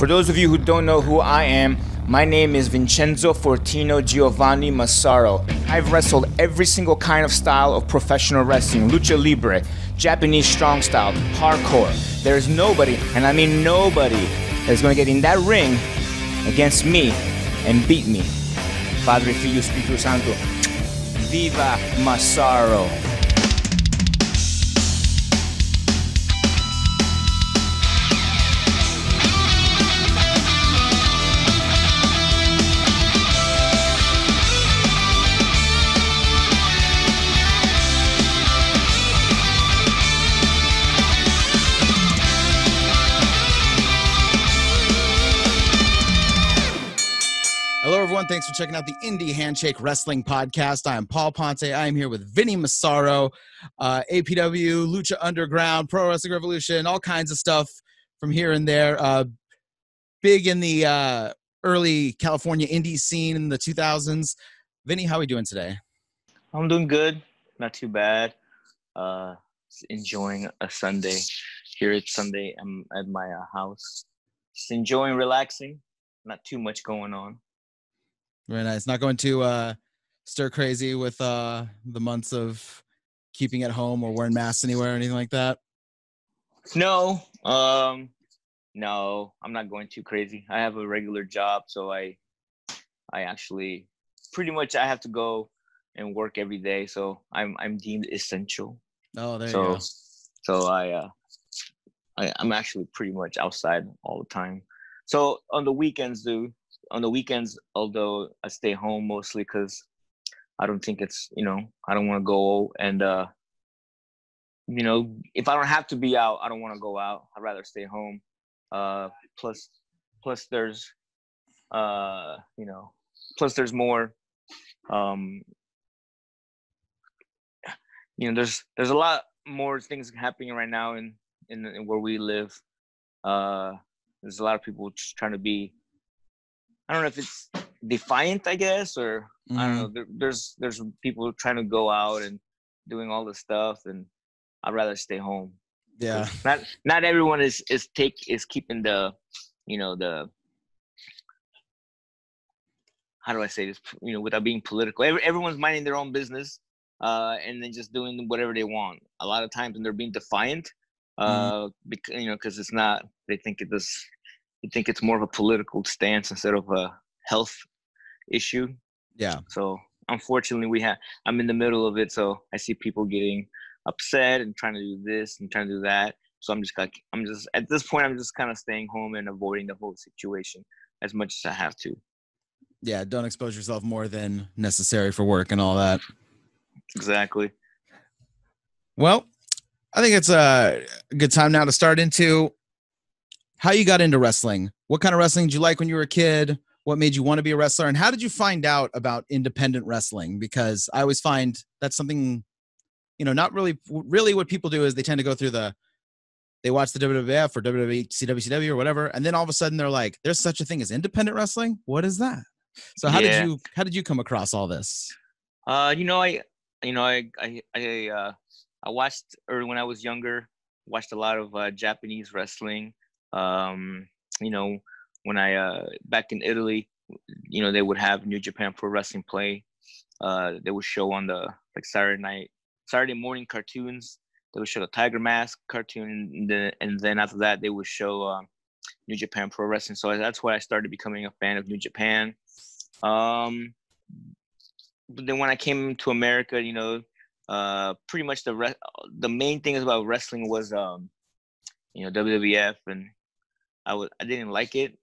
For those of you who don't know who I am, my name is Vincenzo Fortino Giovanni Massaro. I've wrestled every single kind of style of professional wrestling lucha libre, Japanese strong style, hardcore. There's nobody, and I mean nobody, that's gonna get in that ring against me and beat me. Padre, Filho, Espíritu Santo. Viva Massaro! Everyone. Thanks for checking out the Indy Handshake Wrestling Podcast. I am Paul Ponte. I am here with Vinnie Massaro, uh, APW, Lucha Underground, Pro Wrestling Revolution, all kinds of stuff from here and there. Uh, big in the uh, early California indie scene in the 2000s. Vinnie, how are we doing today? I'm doing good, not too bad. Uh, enjoying a Sunday. Here it's Sunday. I'm at my uh, house, just enjoying, relaxing. Not too much going on. Very nice. Not going to uh, stir crazy with uh, the months of keeping at home or wearing masks anywhere or anything like that. No, um, no, I'm not going too crazy. I have a regular job, so I, I actually, pretty much, I have to go and work every day. So I'm I'm deemed essential. Oh, there so, you go. so I, uh, I I'm actually pretty much outside all the time. So on the weekends, dude, on the weekends, although I stay home mostly because I don't think it's you know I don't want to go and uh, you know if I don't have to be out, I don't want to go out. I'd rather stay home. Uh, plus, plus there's uh, you know plus there's more um, you know there's there's a lot more things happening right now in in, in where we live. Uh, there's a lot of people trying to be I don't know if it's defiant, I guess, or I don't know. There, there's there's people trying to go out and doing all this stuff, and I'd rather stay home. Yeah. Not not everyone is is take is keeping the, you know the. How do I say this? You know, without being political, Every, everyone's minding their own business, uh, and then just doing whatever they want. A lot of times, when they're being defiant, uh, because you know, because it's not. They think it does you think it's more of a political stance instead of a health issue. Yeah. So unfortunately, we have. I'm in the middle of it, so I see people getting upset and trying to do this and trying to do that. So I'm just like, I'm just at this point, I'm just kind of staying home and avoiding the whole situation as much as I have to. Yeah. Don't expose yourself more than necessary for work and all that. Exactly. Well, I think it's a good time now to start into how you got into wrestling. What kind of wrestling did you like when you were a kid? What made you want to be a wrestler? And how did you find out about independent wrestling? Because I always find that's something, you know, not really, really what people do is they tend to go through the, they watch the WWF or WWE, CWCW or whatever, and then all of a sudden they're like, "There's such a thing as independent wrestling. What is that?" So how Yeah. did you how did you come across all this? Uh, you know, I, you know, I, I, I, uh, I watched, or when I was younger, watched a lot of uh, Japanese wrestling. Um, you know, when I, uh, back in Italy, you know, they would have New Japan Pro Wrestling play. Uh, they would show on the like Saturday night, Saturday morning cartoons. They would show the Tiger Mask cartoon, and then, and then after that, they would show um, New Japan Pro Wrestling. So that's why I started becoming a fan of New Japan. Um, but then when I came to America, you know, uh, pretty much the re- the main thing about wrestling was, um, you know, WWF, and I was I didn't like it.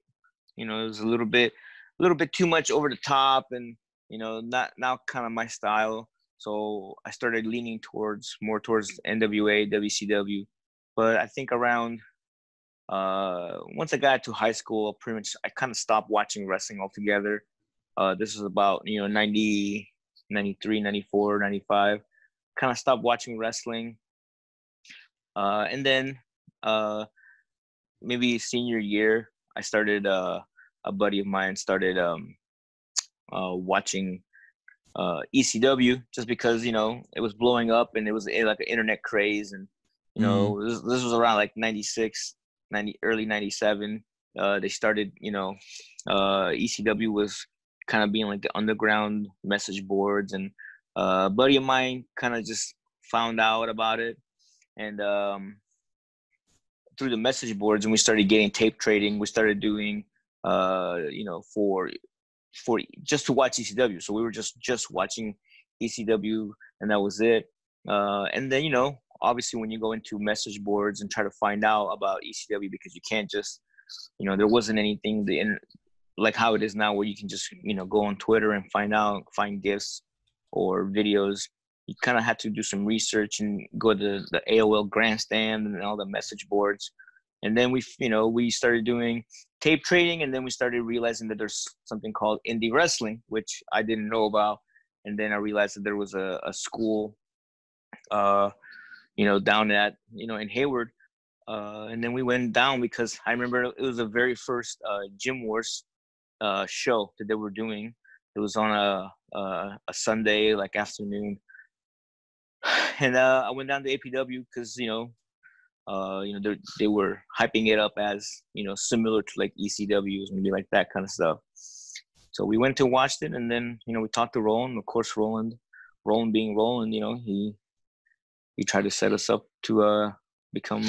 You know, it was a little bit, a little bit too much over the top, and you know, not not kind of my style. So I started leaning towards more towards NWA, WCW. But I think around uh, once I got to high school, pretty much I kind of stopped watching wrestling altogether. Uh, this was about you know 90, 93, 94, 95. Kind of stopped watching wrestling. Uh, and then uh, maybe senior year, I started. Uh, a buddy of mine started um, uh, watching uh, ECW just because you know it was blowing up and it was eh, like an internet craze and you know this, this was around like 96 90 early 97 uh, they started, you know, uh, ECW was kind of being like the underground message boards, and uh, a buddy of mine kind of just found out about it, and um, through the message boards, and we started getting tape trading. We started doing, uh, you know, for for just to watch ECW. So we were just just watching ECW, and that was it. Uh, and then you know, obviously, when you go into message boards and try to find out about ECW, because you can't just, you know, there wasn't anything the like how it is now, where you can just you know go on Twitter and find out, find gifts or videos. You kind of had to do some research and go to the AOL grandstand and all the message boards. And then we, you know, we started doing tape trading, and then we started realizing that there's something called indie wrestling, which I didn't know about. And then I realized that there was a, a school uh, you know, down at, you know, in Hayward. Uh, and then we went down because I remember it was the very first uh, Gym Wars uh, show that they were doing. It was on a, a, a Sunday, like afternoon. And uh, I went down to APW because, you know, uh, you know, they, they were hyping it up as, you know, similar to like ECWs, maybe like that kind of stuff. So we went to it, and then you know we talked to Roland. Of course, Roland, Roland being Roland, you know he he tried to set us up to uh, become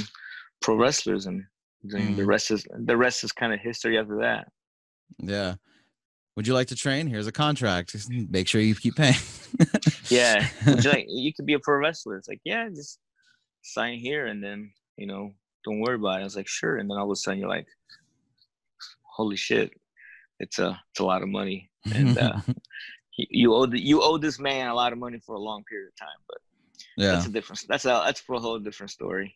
pro wrestlers, and then mm. the rest is the rest is kind of history after that. Yeah. Would you like to train? Here's a contract. Just make sure you keep paying. yeah. Would you like you could be a pro wrestler? It's like, yeah, just sign here and then, you know, don't worry about it. I was like, sure. And then all of a sudden you're like, holy shit, it's a it's a lot of money. And uh, you owe the, you owe this man a lot of money for a long period of time. But yeah that's a different that's a that's for a whole different story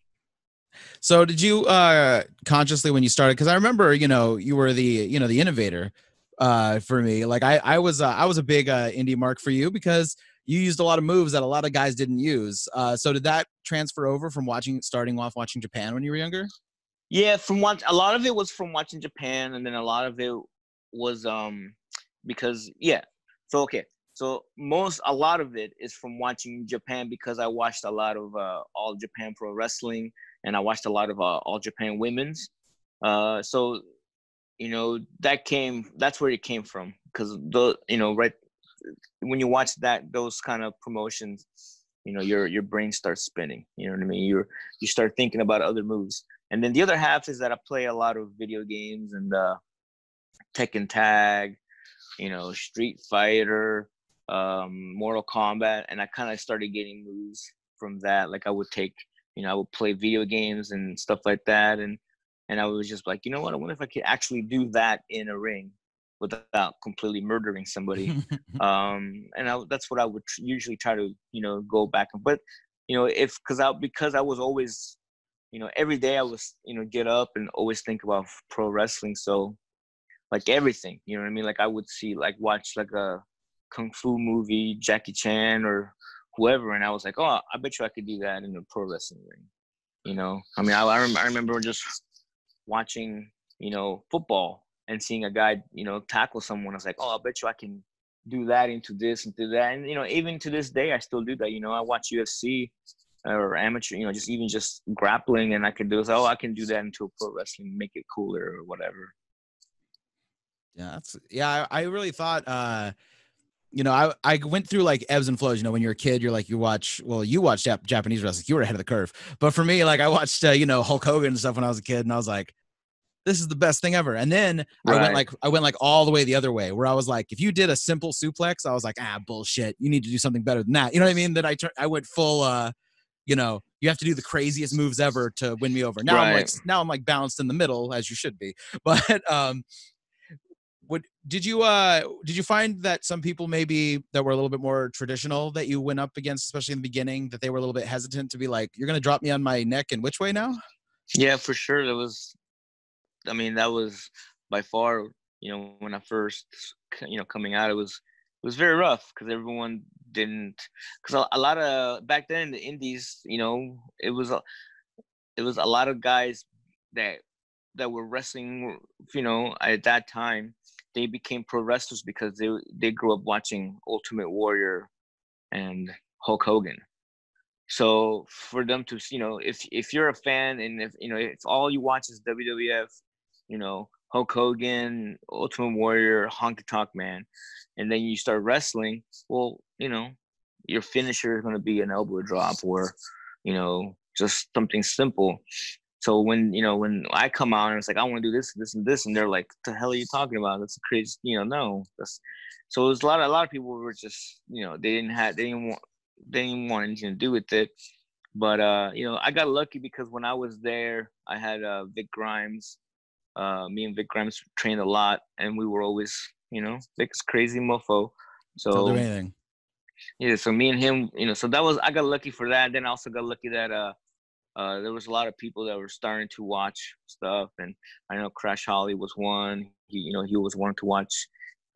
so did you uh consciously when you started because i remember you know you were the you know the innovator uh for me. Like i i was uh, i was a big uh indie mark for you because you used a lot of moves that a lot of guys didn't use. Uh so did that transfer over from watching starting off watching japan when you were younger? Yeah from what a lot of it was from watching japan and then a lot of it was um because yeah. So okay. So most a lot of it is from watching Japan because I watched a lot of uh, All Japan Pro Wrestling and I watched a lot of uh, All Japan Women's. Uh, so you know that came that's where it came from because the you know right when you watch that those kind of promotions you know your your brain starts spinning you know what i mean you're you start thinking about other moves and then the other half is that i play a lot of video games and uh tekken tag you know street fighter um, Mortal Kombat, and I kind of started getting moves from that. Like I would take, you know, I would play video games and stuff like that, and and I was just like, you know what? I wonder if I could actually do that in a ring without completely murdering somebody. um, and I, that's what I would tr- usually try to, you know, go back and. But you know, if because I because I was always, you know, every day I was, you know, get up and always think about pro wrestling. So like everything, you know what I mean? Like I would see like watch like a kung fu movie, Jackie Chan or whoever, and I was like, oh, I bet you I could do that in a pro wrestling ring. You know, I mean, I I, rem- I remember just watching, you know, football and seeing a guy, you know, tackle someone. I was like, oh, I bet you I can do that into this and do that. And you know, even to this day, I still do that. You know, I watch UFC or amateur, you know, just even just grappling, and I can do this. Oh, I can do that into pro wrestling, make it cooler or whatever. Yeah, that's yeah. I, I really thought uh you know, I, I went through like ebbs and flows. You know, when you're a kid, you're like, you watch, well, you watch Jap- Japanese wrestling, you were ahead of the curve. But for me, like, I watched, uh, you know, Hulk Hogan and stuff when I was a kid, and I was like, this is the best thing ever. And then right. I went like, I went like all the way the other way, where I was like, if you did a simple suplex, I was like, ah, bullshit. You need to do something better than that. You know what I mean? That I, I went full, uh, you know, you have to do the craziest moves ever to win me over. Now right. I'm like, now I'm like balanced in the middle as you should be. But, um, did you uh did you find that some people maybe that were a little bit more traditional that you went up against especially in the beginning that they were a little bit hesitant to be like you're gonna drop me on my neck and which way now? Yeah for sure That was i mean that was by far you know when i first you know coming out it was it was very rough because everyone didn't because a, a, lot of back then in the indies you know it was a it was a lot of guys that that were wrestling you know at that time they became pro wrestlers because they they grew up watching Ultimate Warrior and Hulk Hogan. So for them to you know if if you're a fan and if you know if all you watch is WWF, you know Hulk Hogan, Ultimate Warrior, Honky Tonk Man, and then you start wrestling. Well, you know, your finisher is going to be an elbow drop or, you know, just something simple. So when you know when I come out and it's like I want to do this, this, and this, and they're like, "The hell are you talking about? That's crazy." You know, no. That's so there's a lot. Of, a lot of people were just you know they didn't have they didn't want they didn't want anything to do with it. But uh, you know, I got lucky because when I was there, I had uh, Vic Grimes. Uh, me and Vic Grimes trained a lot, and we were always, you know, Vic's crazy mofo. So anything. Yeah, so me and him, you know, so that was I got lucky for that. Then I also got lucky that uh, uh, there was a lot of people that were starting to watch stuff, and I know Crash Holly was one. He, you know, he was wanting to watch.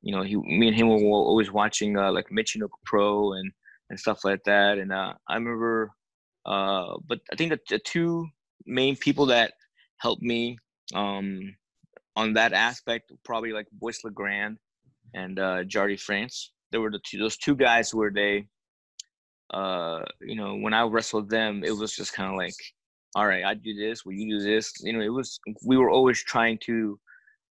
You know, he, me and him were always watching uh, like Michinoku Pro and and stuff like that. And uh, I remember uh, but I think that the two main people that helped me um, on that aspect, probably like Boyce LeGrande and uh, Jardi Frantz. There were the two, those two guys where they, uh, you know, when I wrestled them, it was just kind of like, all right, I do this, well, you do this. You know, it was we were always trying to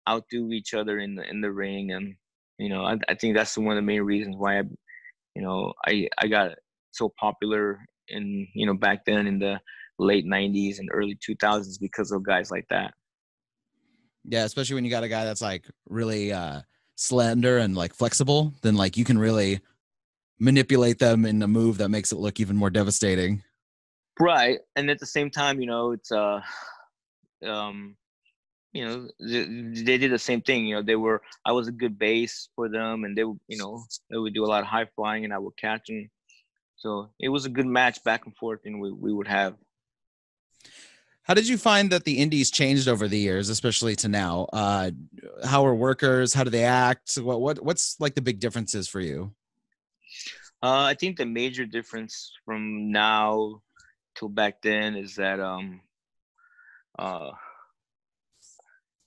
outdo each other in the in the ring, and you know, I, I think that's one of the main reasons why I, you know, I I got so popular in you know back then in the late 90s and early 2000s because of guys like that yeah especially when you got a guy that's like really uh slender and like flexible then like you can really manipulate them in a move that makes it look even more devastating right and at the same time you know it's uh um you know they, did the same thing you know they were i was a good base for them and they you know they would do a lot of high flying and i would catch them so it was a good match back and forth, and we, we would have. How did you find that the indies changed over the years, especially to now? Uh, how are workers? How do they act? What what what's like the big differences for you? Uh, I think the major difference from now till back then is that um, uh,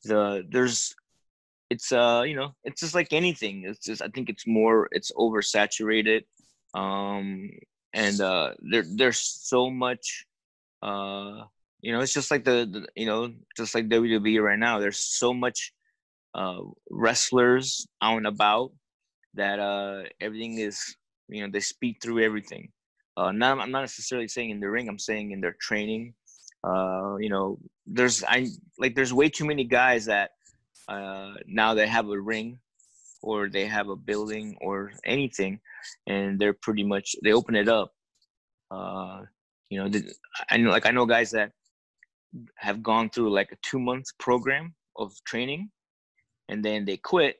the there's it's uh you know it's just like anything. It's just I think it's more it's oversaturated um, and uh, there there's so much uh, you know it's just like the, the, you know just like WWE right now there's so much uh, wrestlers out and about that uh, everything is you know they speak through everything. Uh, not, I'm not necessarily saying in the ring I'm saying in their training. Uh, you know there's I like there's way too many guys that uh, now they have a ring or they have a building or anything and they're pretty much they open it up. Uh you know i know like i know guys that have gone through like a two month program of training and then they quit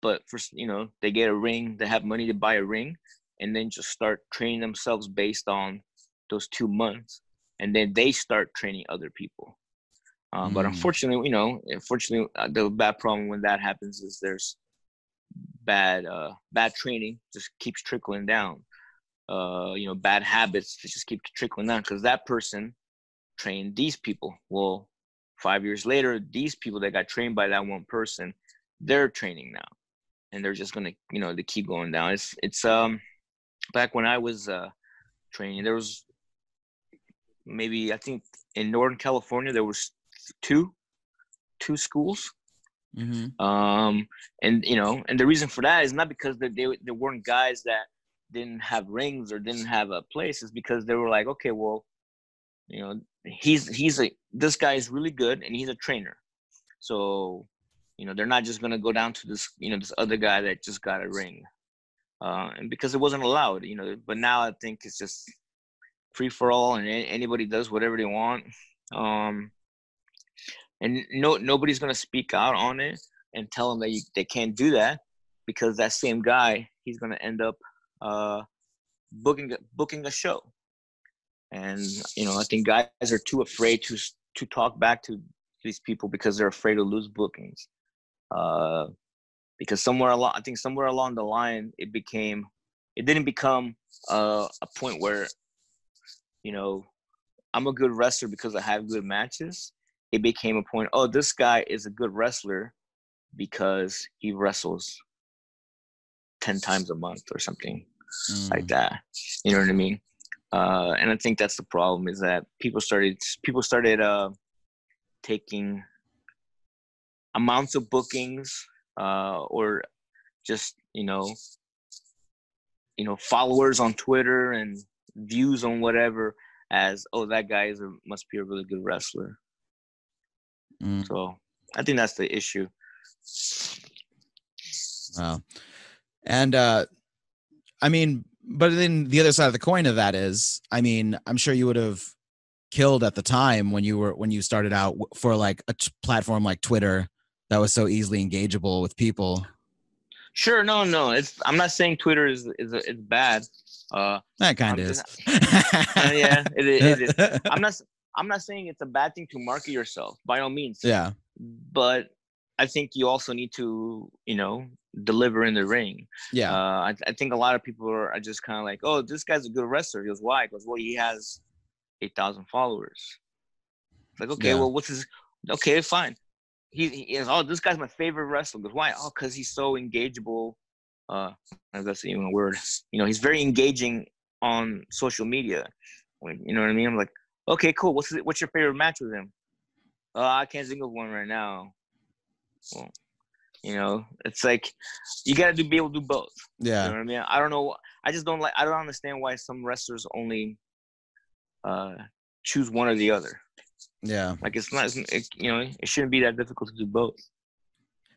but for you know they get a ring they have money to buy a ring and then just start training themselves based on those two months and then they start training other people um, mm. but unfortunately you know unfortunately uh, the bad problem when that happens is there's bad uh, bad training just keeps trickling down. Uh, you know, bad habits just keep trickling down because that person trained these people. Well, five years later, these people that got trained by that one person, they're training now, and they're just gonna, you know, they keep going down. It's it's um back when I was uh training, there was maybe I think in Northern California there was two two schools Mm-hmm. Um, and you know, and the reason for that is not because they they weren't guys that didn't have rings or didn't have a place. Is because they were like, okay, well, you know, he's he's a this guy is really good and he's a trainer, so you know they're not just gonna go down to this you know this other guy that just got a ring, uh, and because it wasn't allowed, you know. But now I think it's just free for all and anybody does whatever they want. Um, and no nobody's gonna speak out on it and tell them that you, they can't do that because that same guy he's gonna end up uh, booking booking a show, and you know I think guys are too afraid to to talk back to these people because they're afraid to lose bookings. Uh, because somewhere along, I think somewhere along the line, it became, it didn't become uh, a point where, you know, I'm a good wrestler because I have good matches. It became a point oh this guy is a good wrestler because he wrestles 10 times a month or something mm. like that. You know what i mean? Uh, and i think that's the problem is that people started people started uh, taking amounts of bookings uh, or just you know you know followers on Twitter and views on whatever as oh that guy is a, must be a really good wrestler. Mm. So I think that's the issue. Wow. And uh I mean, but then the other side of the coin of that is, I mean, I'm sure you would have killed at the time when you were when you started out for like a t- platform like Twitter that was so easily engageable with people. Sure, no, no. It's I'm not saying Twitter is is is bad. Uh, that kind of is. uh, yeah, it, it is. I'm not. I'm not saying it's a bad thing to market yourself by all means. Yeah. But I think you also need to, you know, deliver in the ring. Yeah. Uh, I, I think a lot of people are, are just kind of like, oh, this guy's a good wrestler. He goes, why? Because well, he has 8,000 followers. It's like, okay, yeah. well, what's his, okay, fine. He, he is, oh, this guy's my favorite wrestler. Goes, why? Oh, because he's so engageable uh, that's even a word. You know, he's very engaging on social media. You know what I mean? I'm like, okay, cool. What's what's your favorite match with him? Uh, I can't think of one right now. Well, you know, it's like you gotta do be able to do both. Yeah. You know what I mean? I don't know. I just don't like. I don't understand why some wrestlers only uh, choose one or the other. Yeah. Like it's not. It, you know, it shouldn't be that difficult to do both.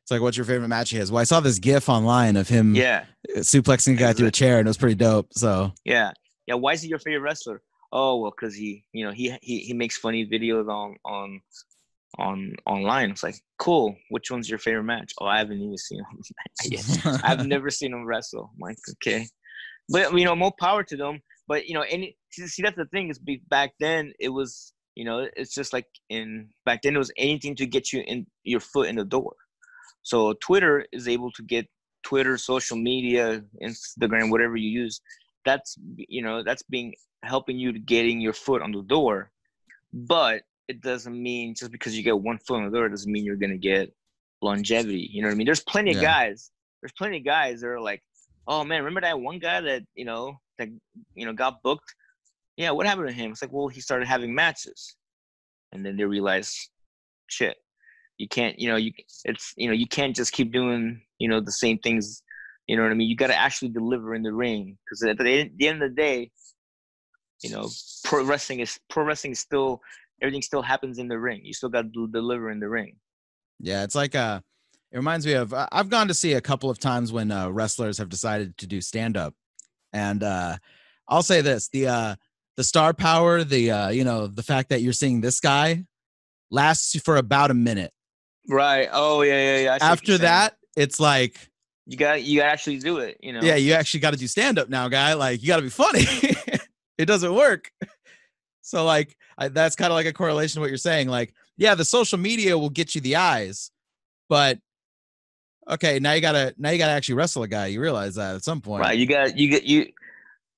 It's like, what's your favorite match he has? Well, I saw this GIF online of him, yeah, uh, suplexing a guy through a chair, and it was pretty dope. So yeah, yeah. Why is he your favorite wrestler? Oh well, because he, you know, he he he makes funny videos on on on online. It's like cool. Which one's your favorite match? Oh, I haven't even seen him. I've never seen him wrestle. I'm like okay, but you know, more power to them. But you know, any see that's the thing is back then it was you know it's just like in back then it was anything to get you in your foot in the door so Twitter is able to get Twitter, social media, Instagram, whatever you use. That's you know that's being helping you to getting your foot on the door, but it doesn't mean just because you get one foot on the door doesn't mean you're gonna get longevity. You know what I mean? There's plenty yeah. of guys. There's plenty of guys that are like, oh man, remember that one guy that you know that you know got booked? Yeah, what happened to him? It's like, well, he started having matches, and then they realize, shit, you can't you know you it's you know you can't just keep doing you know the same things you know what i mean? You got to actually deliver in the ring because at the, the end of the day you know pro wrestling is pro wrestling is still everything still happens in the ring. You still got to deliver in the ring. Yeah it's like uh it reminds me of i've gone to see a couple of times when uh, wrestlers have decided to do stand up and uh i'll say this the uh the star power the uh you know the fact that you're seeing this guy lasts for about a minute Right. Oh yeah, yeah, yeah. After that, it's like you got you actually do it. You know. Yeah, you actually got to do stand up now, guy. Like you got to be funny. it doesn't work. So like I, that's kind of like a correlation to what you're saying. Like yeah, the social media will get you the eyes, but okay, now you gotta now you gotta actually wrestle a guy. You realize that at some point, right? You got you get you.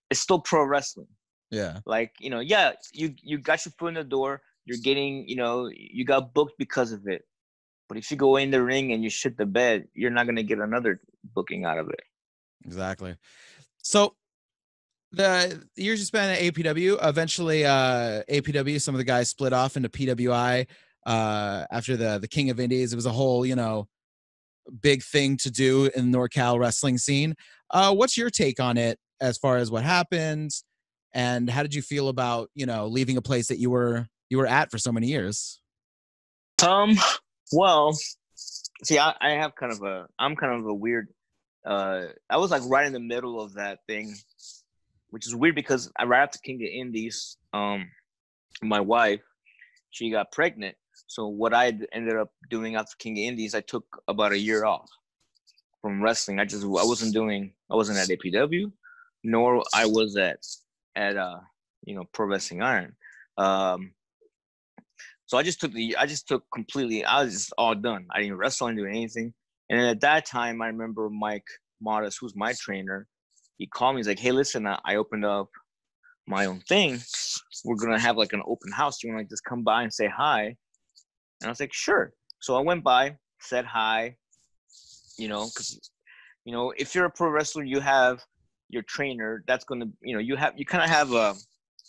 It's still pro wrestling. Yeah. Like you know, yeah, you you got your foot in the door. You're getting, you know, you got booked because of it. But if you go in the ring and you shit the bed, you're not gonna get another booking out of it. Exactly. So the years you spent at APW, eventually uh APW, some of the guys split off into PWI uh after the the King of Indies. It was a whole, you know, big thing to do in the NorCal wrestling scene. Uh what's your take on it as far as what happened and how did you feel about, you know, leaving a place that you were you were at for so many years? Um well, see, I, I have kind of a, I'm kind of a weird, uh, I was like right in the middle of that thing, which is weird because I right after King of Indies, um, my wife, she got pregnant. So what I ended up doing after King of Indies, I took about a year off from wrestling. I just I wasn't doing I wasn't at APW, nor I was at at uh you know Pro Wrestling Iron. Um, so I just took the, I just took completely, I was just all done. I didn't wrestle, didn't do anything. And at that time, I remember Mike Modest, who's my trainer, he called me. He's like, "Hey, listen, I opened up my own thing. We're gonna have like an open house. You like just come by and say hi?" And I was like, "Sure." So I went by, said hi. You know, because you know, if you're a pro wrestler, you have your trainer. That's gonna, you know, you have you kind of have a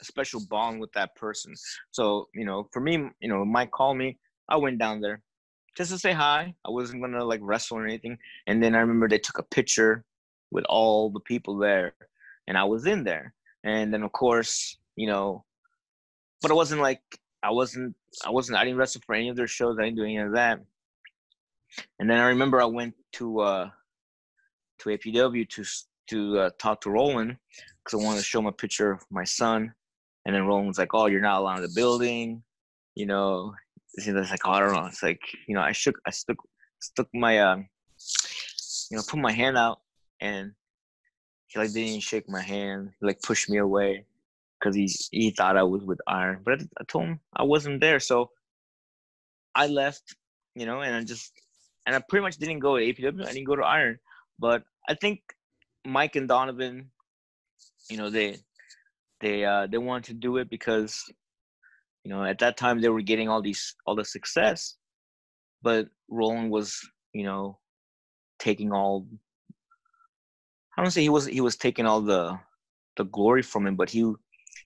a special bond with that person. So, you know, for me, you know, Mike called me. I went down there, just to say hi. I wasn't gonna like wrestle or anything. And then I remember they took a picture with all the people there, and I was in there. And then of course, you know, but it wasn't like I wasn't I wasn't I didn't wrestle for any of their shows. I didn't do any of that. And then I remember I went to uh to APW to to uh, talk to Roland because I wanted to show him a picture of my son. And then Roland was like, "Oh, you're not allowed in the building," you know. He's like, "Oh, I don't know." It's like, you know, I shook, I stuck, stuck my, um, you know, put my hand out, and he like didn't shake my hand. He like pushed me away because he he thought I was with Iron, but I told him I wasn't there. So I left, you know, and I just and I pretty much didn't go to APW. I didn't go to Iron, but I think Mike and Donovan, you know, they they uh they wanted to do it because you know at that time they were getting all these all the success, but Roland was you know taking all. I don't say he was he was taking all the the glory from him, but he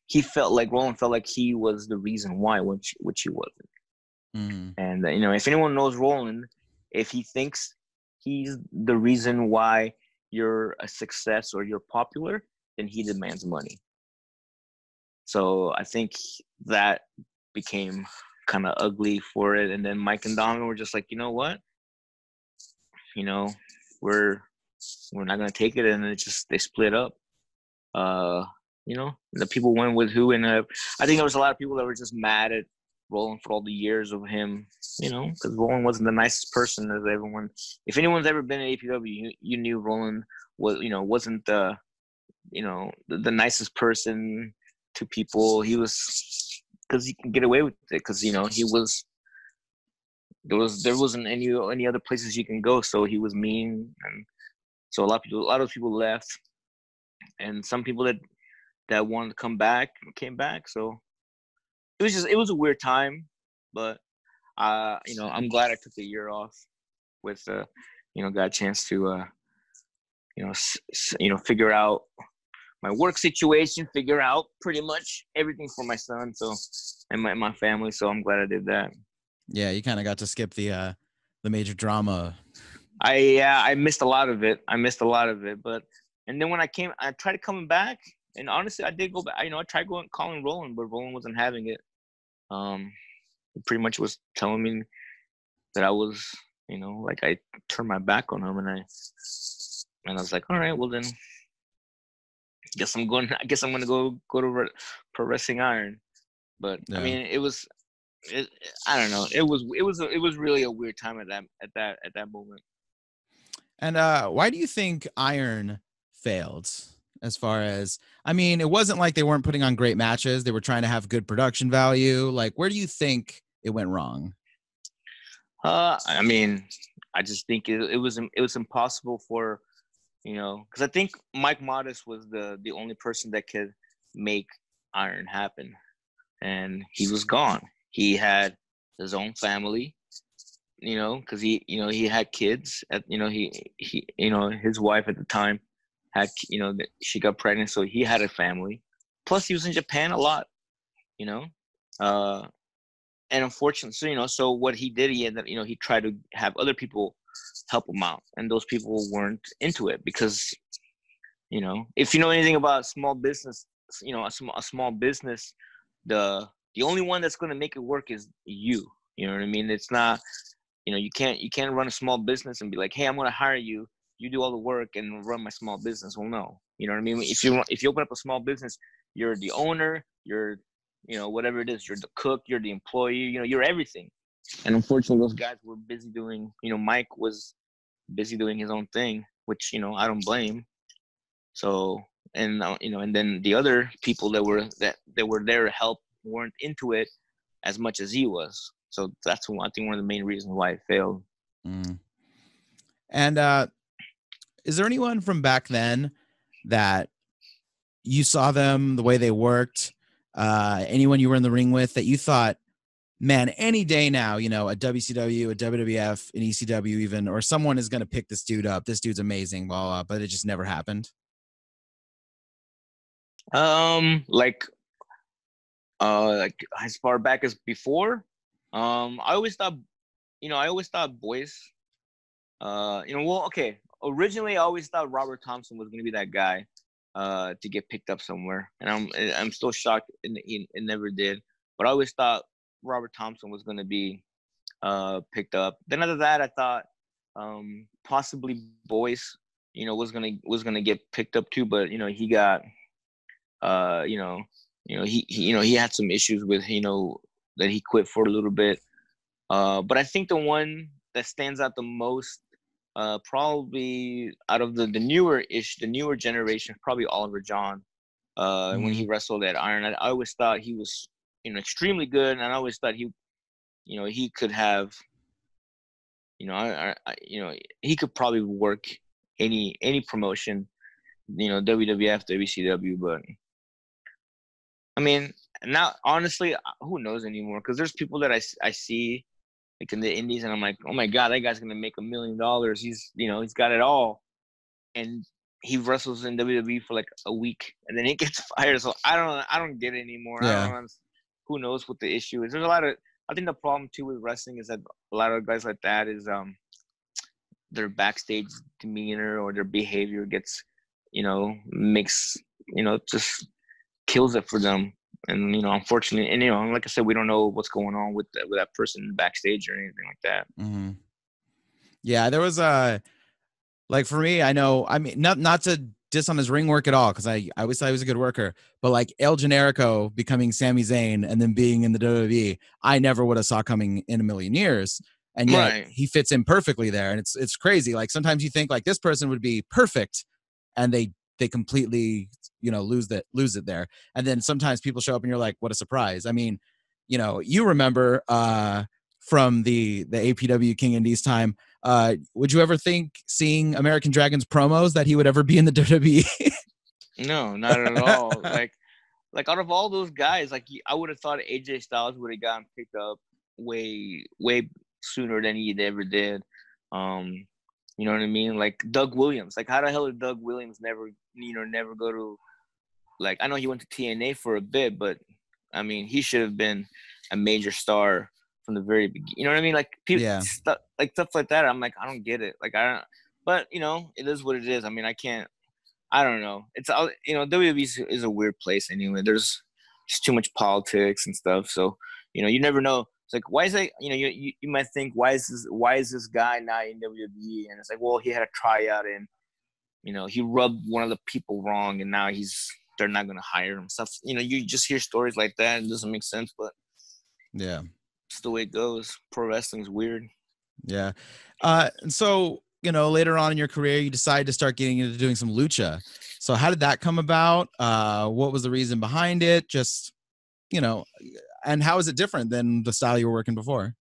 he felt like Roland felt like he was the reason why, which which he wasn't. Mm-hmm. And uh, you know, if anyone knows Roland, if he thinks he's the reason why you're a success or you're popular, then he demands money. So I think that became kind of ugly for it. And then Mike and Donovan were just like, you know what? You know, we're we're not gonna take it, and it just they split up. Uh, you know, the people went with who, and uh, I think there was a lot of people that were just mad at Roland for all the years of him, you know, because Roland wasn't the nicest person as everyone. If anyone's ever been at APW, you, you knew Roland was, you know, wasn't the, you know, the, the nicest person to people. He was because he can get away with it because you know he was. There was there wasn't any any other places you can go, so he was mean, and so a lot of people a lot of people left, and some people that that wanted to come back came back. So it was just it was a weird time, but uh, you know, I'm glad I took the year off with uh, you know, got a chance to uh, you know, s- you know, figure out my work situation, figure out pretty much everything for my son, so and my my family. So I'm glad I did that. Yeah, you kind of got to skip the uh the major drama. I yeah, I missed a lot of it. I missed a lot of it, but and then when I came, I tried coming back, and honestly, I did go back. You know, I tried going calling Roland, but Roland wasn't having it. Um, pretty much was telling me that I was, you know, like I turned my back on him, and I and I was like, all right, well then, guess I'm going. I guess I'm gonna go go to pro wrestling iron. But yeah. I mean, it was, it, I don't know. It was it was it was really a weird time at that at that at that moment. And uh, why do you think Iron failed? As far as I mean, it wasn't like they weren't putting on great matches. They were trying to have good production value. Like, where do you think it went wrong? Uh, I mean, I just think it, it was it was impossible for, you know, because I think Mike Modest was the the only person that could make Iron happen, and he was gone. He had his own family, you know, because he you know he had kids. At you know he he you know his wife at the time had you know that she got pregnant, so he had a family. Plus, he was in Japan a lot, you know. Uh, and unfortunately, so you know, so what he did, he ended, that you know, he tried to have other people help him out, and those people weren't into it because, you know, if you know anything about small business, you know, a small a small business, the the only one that's going to make it work is you. You know what I mean? It's not, you know, you can't you can't run a small business and be like, hey, I'm going to hire you you do all the work and run my small business. Well, no, you know what I mean. If you if you open up a small business, you're the owner. You're you know whatever it is. You're the cook. You're the employee. You know you're everything. And unfortunately, those guys were busy doing. You know, Mike was busy doing his own thing, which you know I don't blame. So and uh, you know, and then the other people that were that that were there to help weren't into it as much as he was. So that's one I think one of the main reasons why it failed. Mm. And uh, is there anyone from back then that you saw them the way they worked uh anyone you were in the ring with that you thought man any day now you know a wcw a wwf an ecw even or someone is going to pick this dude up this dude's amazing blah, blah but it just never happened um like uh like as far back as before um i always thought you know, I always thought boys. Uh, you know, well, okay. Originally, I always thought Robert Thompson was gonna be that guy, uh, to get picked up somewhere, and I'm I'm still shocked it, it never did. But I always thought Robert Thompson was gonna be, uh, picked up. Then after that, I thought, um, possibly Boyce, you know, was gonna was gonna get picked up too, but you know, he got, uh, you know, you know, he, he you know he had some issues with you know that he quit for a little bit. Uh, but I think the one that stands out the most, uh, probably out of the, the newer ish, the newer generation, probably Oliver John. Uh, mm-hmm. when he mm-hmm. wrestled at Iron, I, I always thought he was, you know, extremely good, and I always thought he, you know, he could have, you know, I, I, you know, he could probably work any any promotion, you know, WWF, WCW, but I mean, now honestly, who knows anymore? Because there's people that I, I see like in the indies, and I'm like, oh my god, that guy's gonna make a million dollars. He's you know he's got it all, and he wrestles in WWE for like a week, and then he gets fired. So I don't I don't get it anymore. Yeah. who knows what the issue is? There's a lot of I think the problem too with wrestling is that a lot of guys like that is um their backstage demeanor or their behavior gets you know makes you know just kills it for them and you know, unfortunately, and you know, like I said, we don't know what's going on with that, with that person backstage or anything like that. Mm-hmm. Yeah, there was a like for me, I know. I mean, not not to diss on his ring work at all because I I always thought he was a good worker, but like El Generico becoming Sami Zayn and then being in the WWE, I never would have saw coming in a million years. And yet right. he fits in perfectly there, and it's it's crazy. Like sometimes you think like this person would be perfect, and they they completely you know lose that lose it there and then sometimes people show up and you're like what a surprise i mean you know you remember uh from the the apw king indies time uh would you ever think seeing american dragons promos that he would ever be in the wwe no not at all like like out of all those guys like i would have thought aj styles would have gotten picked up way way sooner than he ever did um you know what I mean? Like Doug Williams. Like how the hell did Doug Williams never you know never go to like I know he went to TNA for a bit, but I mean he should have been a major star from the very beginning. You know what I mean? Like people yeah. stuff like stuff like that. I'm like I don't get it. Like I don't. But you know it is what it is. I mean I can't. I don't know. It's all you know. WWE is a weird place anyway. There's just too much politics and stuff. So you know you never know. It's like why is that? You know you, you, you might think why is this why is this guy not in WWE? And it's like well he had a tryout and you know, he rubbed one of the people wrong and now he's they're not gonna hire him. Stuff you know, you just hear stories like that. It doesn't make sense, but yeah, it's the way it goes. Pro wrestling's weird. Yeah. Uh and so, you know, later on in your career you decided to start getting into doing some lucha. So how did that come about? Uh what was the reason behind it? Just you know, and how is it different than the style you were working before?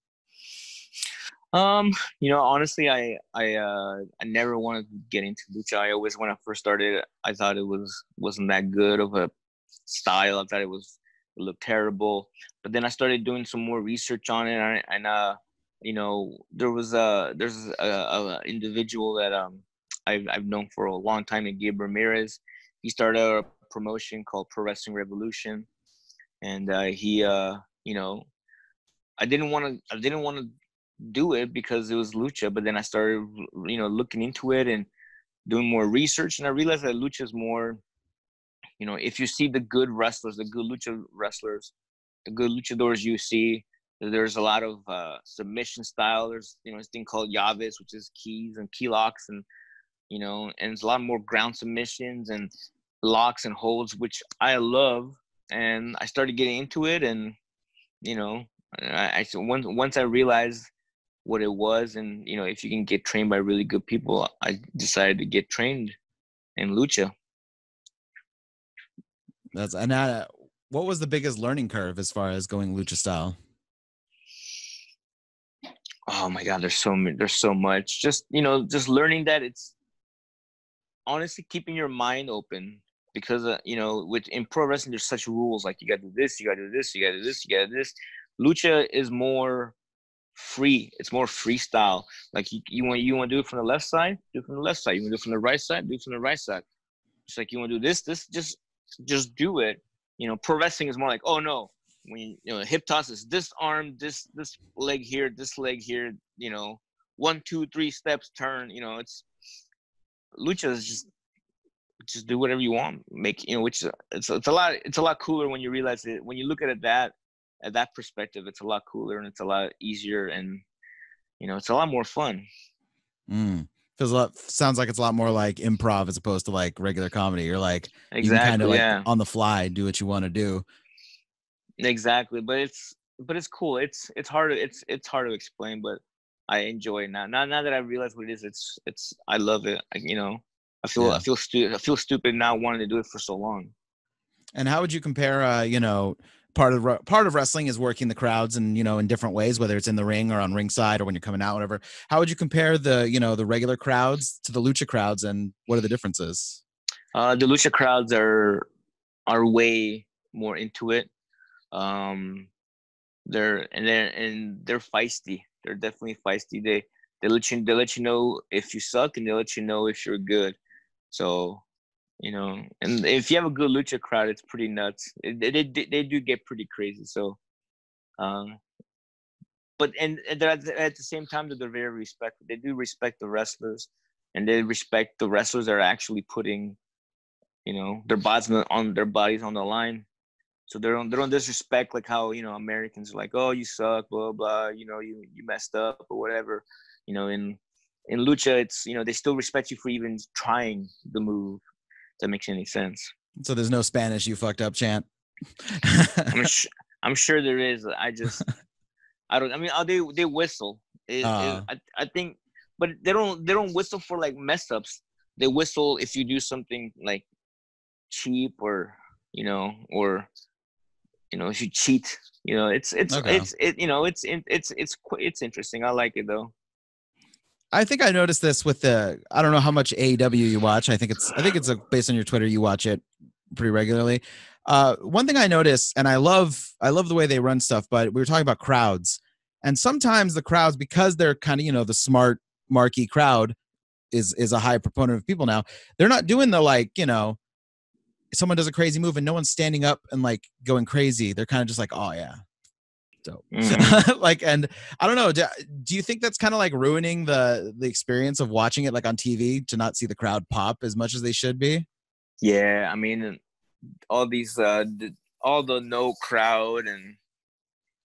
Um, you know, honestly, I I uh I never wanted to get into lucha. I always when I first started, I thought it was wasn't that good of a style. I thought it was it looked terrible. But then I started doing some more research on it, and, and uh, you know, there was a there's a, a individual that um I've I've known for a long time, and Gabe Ramirez. He started a promotion called Pro Wrestling Revolution, and uh, he uh you know I didn't want to I didn't want to do it because it was lucha but then i started you know looking into it and doing more research and i realized that lucha is more you know if you see the good wrestlers the good lucha wrestlers the good luchadors you see there's a lot of uh, submission style. There's you know this thing called llaves which is keys and key locks and you know and it's a lot more ground submissions and locks and holds which i love. And i started getting into it and you know I, I once once I realized what it was and you know if you can get trained by really good people i decided to get trained in lucha. That's and uh, what was the biggest learning curve as far as going lucha style? Oh my god there's so many there's so much. Just you know just learning that it's honestly keeping your mind open because uh, you know with in pro wrestling there's such rules like you gotta do this you gotta do this you gotta do this you gotta do this. Lucha is more free. It's more freestyle. Like you, you want you want to do it from the left side, do it from the left side. You want to do it from the right side, do it from the right side. It's like you want to do this, this, just just do it. You know, pro wrestling is more like, oh no, when you, know hip toss is this arm, this this leg here, this leg here, you know one two three steps turn you know it's lucha is just just do whatever you want make you know which it's it's a lot it's a lot cooler when you realize it when you look at it that at that perspective it's a lot cooler and it's a lot easier and you know it's a lot more fun mm. Feels a lot, sounds like it's a lot more like improv as opposed to like regular comedy. You're like exactly, you kind of like yeah. on the fly, do what you want to do. Exactly, but it's but it's cool. It's it's hard to it's it's hard to explain, but I enjoy it now. Now now that I realize what it is, it's it's I love it. I, you know, I feel yeah. I feel stupid. I feel stupid now wanting to do it for so long. And how would you compare? Uh, you know, part of part of wrestling is working the crowds and you know in different ways whether it's in the ring or on ringside or when you're coming out whatever. How would you compare the you know the regular crowds to the lucha crowds and what are the differences? Uh the lucha crowds are are way more into it. Um they're and they're and they're feisty. They're definitely feisty. They they let you they let you know if you suck and they let you know if you're good. So you know. And if you have a good lucha crowd, it's pretty nuts. They they, they do get pretty crazy. So, um, but and, and at the same time, they're very respectful. They do respect the wrestlers, and they respect the wrestlers that are actually putting, you know, their bodies on their bodies on the line. So they don't they don't disrespect like how you know Americans are like, oh you suck, blah blah, you know you you messed up or whatever. You know in in lucha, it's you know they still respect you for even trying the move that makes any sense. So there's no Spanish you fucked up chant. I'm, sh- I'm sure there is. I just I don't. I mean, uh, they they whistle. It, uh, it, I I think, but they don't they don't whistle for like mess ups. They whistle if you do something like cheap or you know or you know if you cheat. You know, it's it's okay. it's it. You know, it's it's it's it's it's interesting. I like it though. I think I noticed this with the I don't know how much AEW you watch. I think it's I think it's a, based on your Twitter you watch it pretty regularly. Uh, one thing I noticed, and I love I love the way they run stuff, but we were talking about crowds, and sometimes the crowds because they're kind of you know the smart marquee crowd is is a high proponent of people now. They're not doing the like you know someone does a crazy move and no one's standing up and like going crazy. They're kind of just like oh yeah dope. Mm. like, and I don't know. Do, do you think that's kind of like ruining the the experience of watching it like on TV to not see the crowd pop as much as they should be? Yeah, I mean, all these, uh, the, all the no crowd and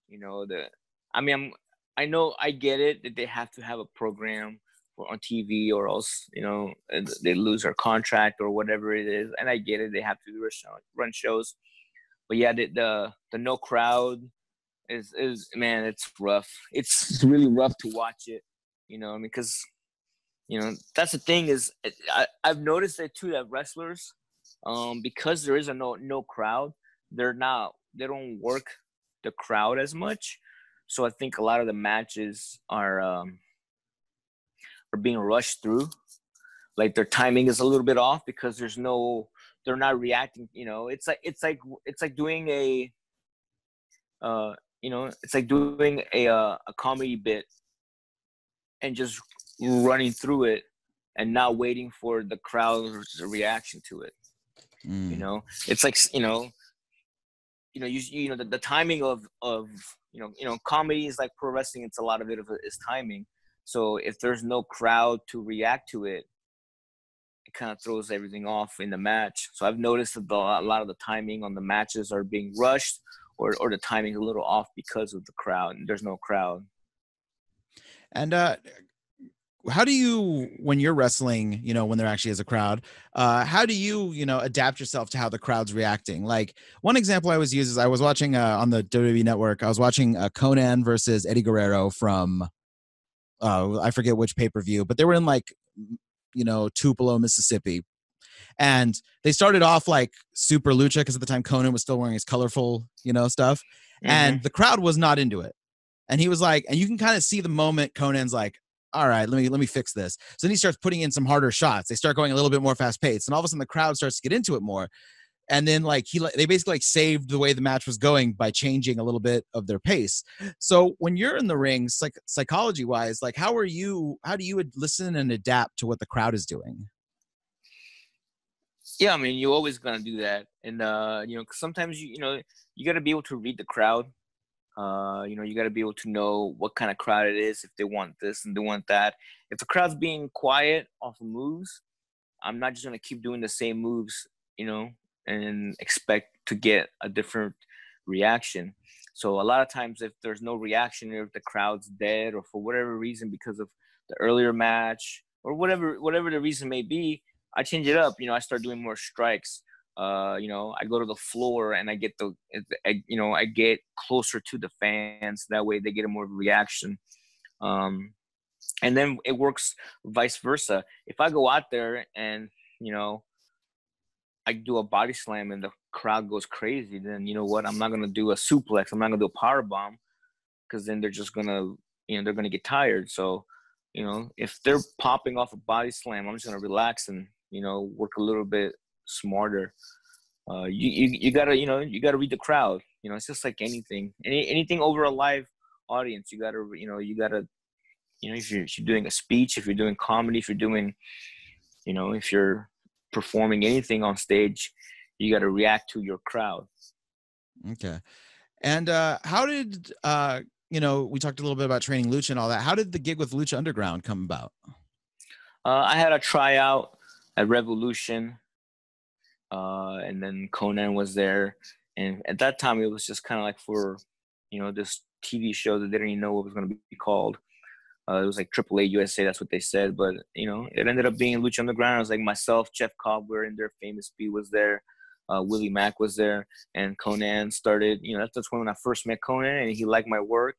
you know the. I mean, I'm, I know I get it that they have to have a program for, on TV or else you know they lose their contract or whatever it is, and I get it. They have to run shows, but yeah, the the, the no crowd is is man, it's rough. It's really rough to watch it. You know, I mean, because you know that's the thing is I, I've noticed that too that wrestlers, um, because there is a no no crowd, they're not they don't work the crowd as much. So I think a lot of the matches are um, are being rushed through. Like their timing is a little bit off because there's no they're not reacting. You know, it's like it's like it's like doing a uh, you know it's like doing a uh, a comedy bit and just running through it and not waiting for the crowd's reaction to it. Mm. you know it's like you know you know you, you know the, the timing of of you know you know comedy is like pro wrestling it's a lot of it is timing. So if there's no crowd to react to it it kind of throws everything off in the match. So i've noticed that the, a lot of the timing on the matches are being rushed or or the timing's a little off because of the crowd and there's no crowd. And uh how do you when you're wrestling you know when there actually is a crowd uh how do you you know adapt yourself to how the crowd's reacting like one example i always use is i was watching uh, on the wwe network i was watching uh, Konnan versus eddie guerrero from uh i forget which pay-per-view but they were in like you know tupelo mississippi and they started off like super lucha because at the time Konnan was still wearing his colorful, you know, stuff. Mm-hmm. And the crowd was not into it. And he was like, and you can kind of see the moment Konnan's like, all right, let me let me fix this. So then he starts putting in some harder shots. They start going a little bit more fast paced, and all of a sudden the crowd starts to get into it more. And then like he they basically like saved the way the match was going by changing a little bit of their pace. So when you're in the ring, psych- psychology wise, like how are you? How do you listen and adapt to what the crowd is doing? Yeah i mean you're always gonna do that and uh you know sometimes you you know you got to be able to read the crowd Uh, you know, you got to be able to know what kind of crowd it is if they want this and they want that. If the crowd's being quiet off of moves, I'm not just gonna keep doing the same moves, you know, and expect to get a different reaction. So a lot of times, if there's no reaction, or if the crowd's dead, or for whatever reason, because of the earlier match or whatever whatever the reason may be, I change it up. You know, I start doing more strikes. Uh, you know, I go to the floor and I get the, I, you know, I get closer to the fans. That way, they get a more reaction. Um, and then it works vice versa. If I go out there and you know, I do a body slam and the crowd goes crazy, then you know what? I'm not gonna do a suplex. I'm not gonna do a power bomb because then they're just gonna, you know, they're gonna get tired. So, you know, if they're popping off a body slam, I'm just gonna relax and you know work a little bit smarter. Uh, you, you you gotta you know you gotta read the crowd. You know, it's just like anything. Any anything over a live audience, you gotta you know you gotta you know if you're, if you're doing a speech, if you're doing comedy, if you're doing you know if you're performing anything on stage, you got to react to your crowd. Okay. And uh, how did uh, you know? We talked a little bit about training lucha and all that. How did the gig with Lucha Underground come about? Uh, I had a tryout at Revolution, uh, and then Konnan was there. And at that time, it was just kind of like for, you know, this TV show that they didn't even know what was going to be called. Uh, it was like AAA USA, that's what they said. But, you know, it ended up being Lucha Underground. It was like myself, Jeff Cobb were in there, Famous B was there, uh, Willie Mack was there, and Konnan started, you know, that's, that's when I first met Konnan, and he liked my work.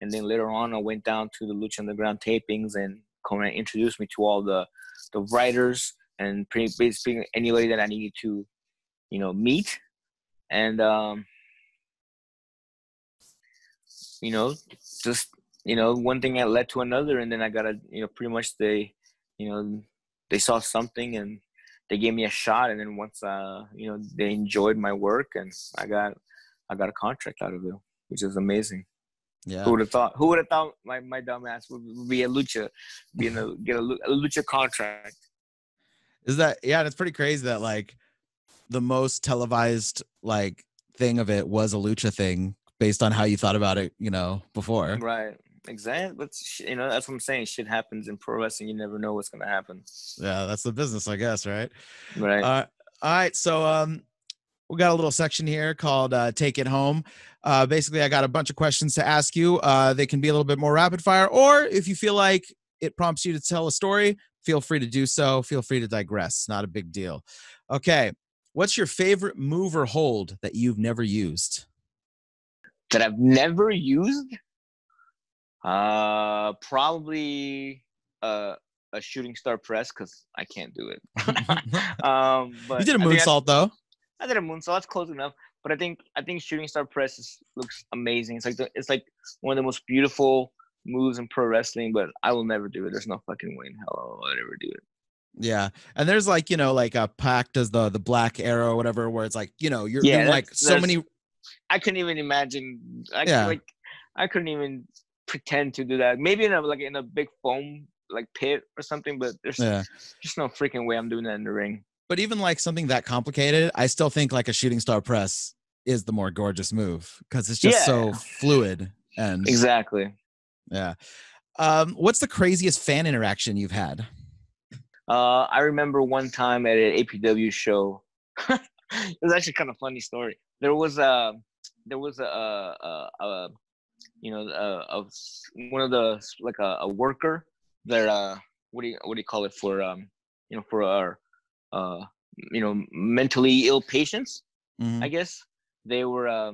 And then later on, I went down to the Lucha Underground tapings and Konnan introduced me to all the, the writers and pretty basically anybody that I needed to, you know, meet. And, um, you know, just you know, one thing that led to another, and then I got a, you know, pretty much they, you know, they saw something and they gave me a shot, and then once, uh, you know, they enjoyed my work, and I got, I got a contract out of it, which is amazing. Yeah. Who would have thought? Who would have thought my my dumb ass would be a lucha, being a get a, a lucha contract? Is that yeah? It's pretty crazy that like the most televised like thing of it was a lucha thing based on how you thought about it, you know, before. Right. Exactly. But you know, that's what I'm saying. Shit happens in pro wrestling. You never know what's gonna happen. Yeah, that's the business, I guess, right? Right. Uh, all right. So um we got a little section here called uh, take it home uh, basically i got a bunch of questions to ask you uh, they can be a little bit more rapid fire or if you feel like it prompts you to tell a story feel free to do so feel free to digress not a big deal okay what's your favorite move or hold that you've never used that i've never used uh, probably uh, a shooting star press because I can't do it. um, but you did a moonsault though. I did a moonsault. That's close enough. But I think I think shooting star press is, looks amazing. It's like the, it's like one of the most beautiful moves in pro wrestling. But I will never do it. There's no fucking way in hell I'll ever do it. Yeah, and there's like you know like uh, a PAC does the the black arrow or whatever, where it's like you know you're yeah, like so many. I couldn't even imagine. I, yeah. like I couldn't even pretend to do that. Maybe in a like in a big foam like pit or something, but there's yeah. just no freaking way I'm doing that in the ring. But even like something that complicated, I still think like a shooting star press is the more gorgeous move because it's just yeah. so fluid and exactly. Yeah. Um, what's the craziest fan interaction you've had? Uh, I remember one time at an APW show. it was actually kind of funny story. There was a there was a, a, a, you know, of one of the like a, a worker that uh, what do you what do you call it for um, you know, for our uh, you know, mentally ill patients. Mm-hmm. I guess they were uh,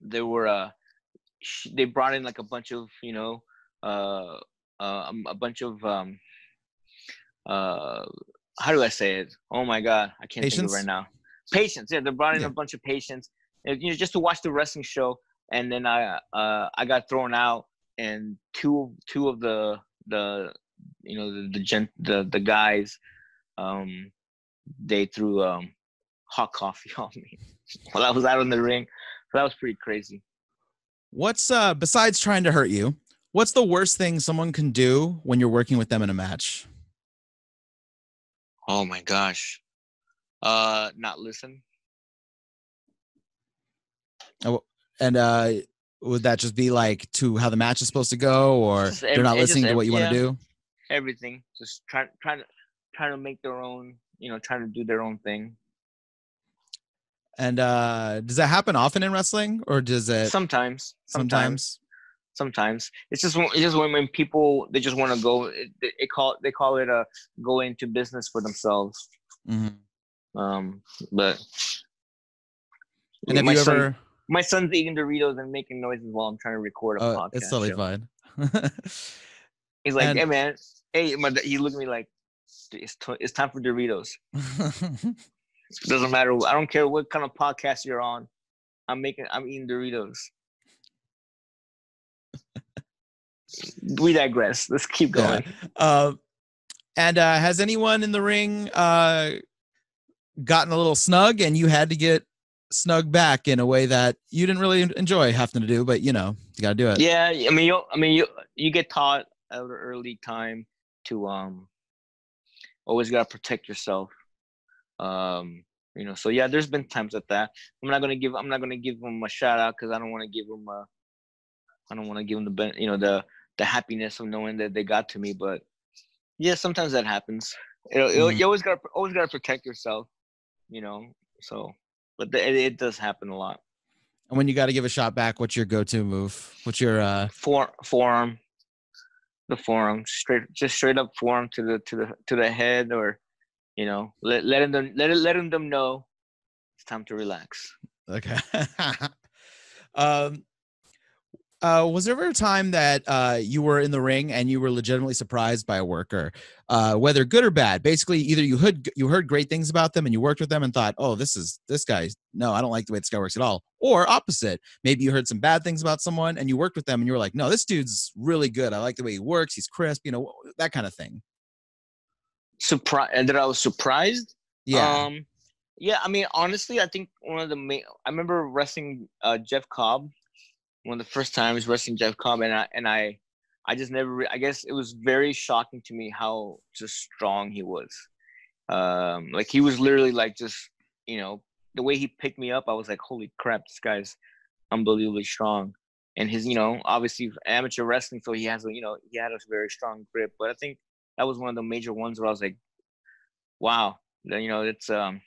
they were uh, sh- they brought in like a bunch of you know uh, uh a bunch of um uh how do I say it? Oh my god, I can't patients? think of it right now. Patients, yeah, they brought in yeah. a bunch of patients, you know, just to watch the wrestling show and then I uh, I got thrown out, and two two of the the you know the the gent the the guys, um, they threw um hot coffee on me while I was out in the ring. So that was pretty crazy. What's uh besides trying to hurt you? What's the worst thing someone can do when you're working with them in a match? Oh my gosh. Uh not listen. Oh, and uh would that just be like to how the match is supposed to go, or Just they're not it's just listening to what you want to do? everything. Just trying trying to trying to make their own, you know, trying to do their own thing. And uh does that happen often in wrestling, or does it Sometimes, sometimes, sometimes? It's just when- it's just when, when people they just want to go. It, it call they call it a go into business for themselves. Mhm. Um, but And have my you son- ever? my son's eating Doritos and making noises while I'm trying to record a Oh, podcast. it's totally show. fine. He's like, And- "Hey man, hey," my, he looked at me like, "It's t- it's time for Doritos." Doesn't matter. I don't care what kind of podcast you're on. I'm making. I'm eating Doritos. we digress. Let's keep Yeah. going. Um, and uh, has anyone in the ring uh, gotten a little snug and you had to get snug back in a way that you didn't really enjoy having to do, but you know, you got to do it. Yeah, I mean, you. I mean, you. You get taught at an early time to um, always gotta protect yourself. Um, you know. So yeah, there's been times at that. I'm not gonna give. I'm not gonna give them a shout out because I don't want to give them a. I don't want to give them the you know the the happiness of knowing that they got to me, but yeah, sometimes that happens. You, know, Mhm. you always gotta always gotta protect yourself. You know. So, but the, it, it does happen a lot. And when you got to give a shot back, what's your go-to move? What's your uh fore, forearm, the forearm, straight, just straight up forearm to the to the to the head, or you know, let letting them let letting them know it's time to relax. okay? um, uh, was there ever a time that uh you were in the ring and you were legitimately surprised by a worker, uh, whether good or bad? Basically, either you heard you heard great things about them and you worked with them and thought, oh, this is this guy. No, I don't like the way this guy works at all. Or opposite, maybe you heard some bad things about someone and you worked with them and you were like, no, this dude's really good. I like the way he works. He's crisp. You know that kind of thing. Surprise, and that I was surprised. Yeah. Um, yeah. I mean, honestly, I think one of the main. I remember wrestling uh, Jeff Cobb, one of the first times wrestling Jeff Cobb, and I and I, I just never. Re- I guess it was very shocking to me how just strong he was. Um, like he was literally like just you know the way he picked me up. I was like, holy crap, this guy's unbelievably strong. And his, you know, obviously amateur wrestling, so he has a, you know, he had a very strong grip. But I think that was one of the major ones where I was like, wow, you know, it's um,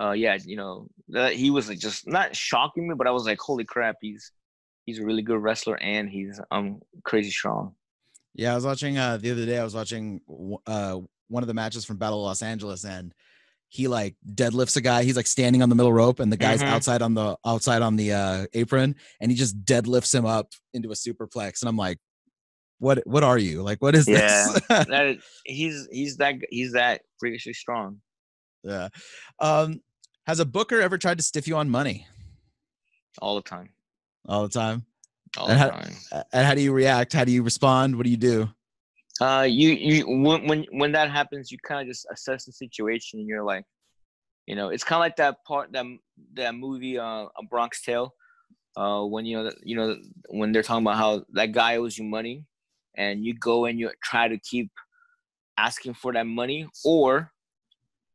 uh, yeah, you know, that he was like just not shocking me, but I was like, holy crap, he's he's a really good wrestler and he's um crazy strong. Yeah, I was watching uh the other day. I was watching uh one of the matches from Battle of Los Angeles, and he like deadlifts a guy. He's like standing on the middle rope, and the guy's Mhm. outside on the outside on the uh, apron, and he just deadlifts him up into a superplex. And I'm like, what What are you like? What is this? that is, he's he's that he's that freakishly strong. yeah. Um, has a booker ever tried to stiff you on money all the time. all the time? All And the how- time. And how do you react? How do you respond? What do you do? Uh, you you when when when that happens, you kind of just assess the situation, and you're like, you know, it's kind of like that part that that movie, uh, A Bronx Tale, uh, when you know you know when they're talking about how that guy owes you money, and you go and you try to keep asking for that money, or